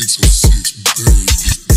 606, baby.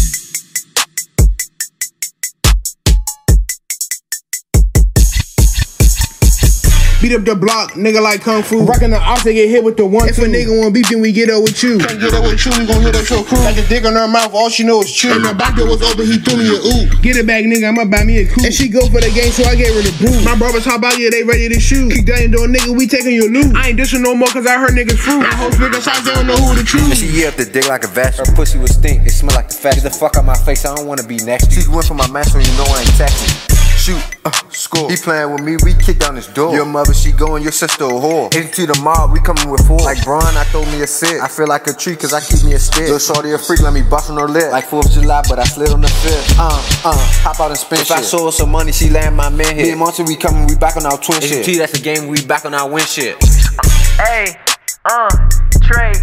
Beat up the block, nigga like Kung Fu. Rockin' the ox, they get hit with the one. If a nigga want beef, then we get up with you. Can't get up with you, we gon' hit up your crew. Like a dick on her mouth, all she know is chew. And the back door was open, he threw me a oop. Get it back, nigga, I'ma buy me a coupe. And she go for the game, so I get rid of boot. My brothers hop out, yeah, they ready to shoot. Kick that into a nigga, we taking your loot. I ain't dissing no more, cause I heard niggas fruit. That whole bigger shots, they don't know who to choose. And she eat up the dick like a vet. Her pussy was stink, it smell like the fat. Get the fuck out my face, I don't wanna be next. She went for my master, you know I ain't texting. Shoot, uh, score. He playing with me, we kick down his door. Your mother, she going, your sister a whore. Into the mob, we coming with four. Like Braun, I throw me a sit. I feel like a tree, cause I keep me a stick. Little shorty a freak, let me bust on her lip. Like 4th of July, but I slid on the 5th. Uh, uh, hop out and spin shit. If shit. I show her some money, she land my man here. Me and Monte, we coming, we back on our twin shit. T, that's the game, we back on our win shit. Hey, uh, Tray,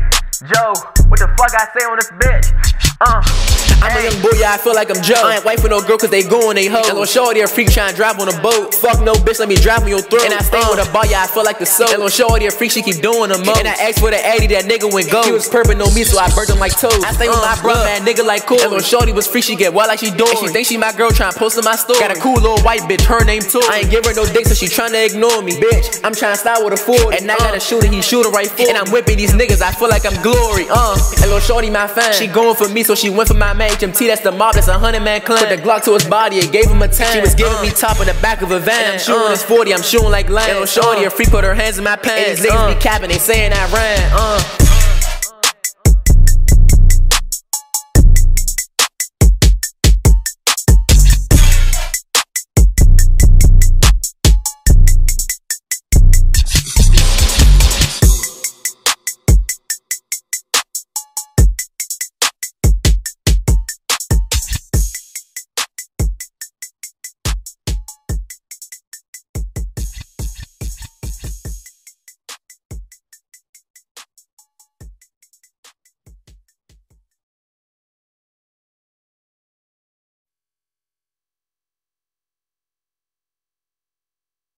Joe, what the fuck I say on this bitch? Uh. I'm a young boy, yeah, I feel like I'm Joe. I ain't wife for no girl, cause they goin' they hoe. And little shorty, a freak trying to drive on a boat. Fuck no bitch, let me drive on your throat. And I stay uh. with a bar, yeah, I feel like the soap. And little shorty, a freak, she keep doing the most. And I asked for the 80, that nigga went go. He was purping on me, so I burnt him like toast. I stay with uh, my bro, man, nigga like cool. And little shorty was free, she get wild like she doing. And she think she my girl, trying to post in my story. Got a cool little white bitch, her name too. I ain't give her no dick, so she trying to ignore me. Bitch, I'm trying to style with a 40. And I got a shooter, he shooter right for And I'm whipping these niggas, I feel like I'm glory. Uh, and little shorty, my fan. She going for me, so she went for my man HMT, that's the mob, that's a hundred man clan. Put the Glock to his body, it gave him a 10. She was giving uh, me top in the back of a van. And I'm shooting uh, this 40, I'm shooting like Lance. And shorty, uh, a freak put her hands in my pants. And these niggas uh, be capping, they saying I ran. Uh.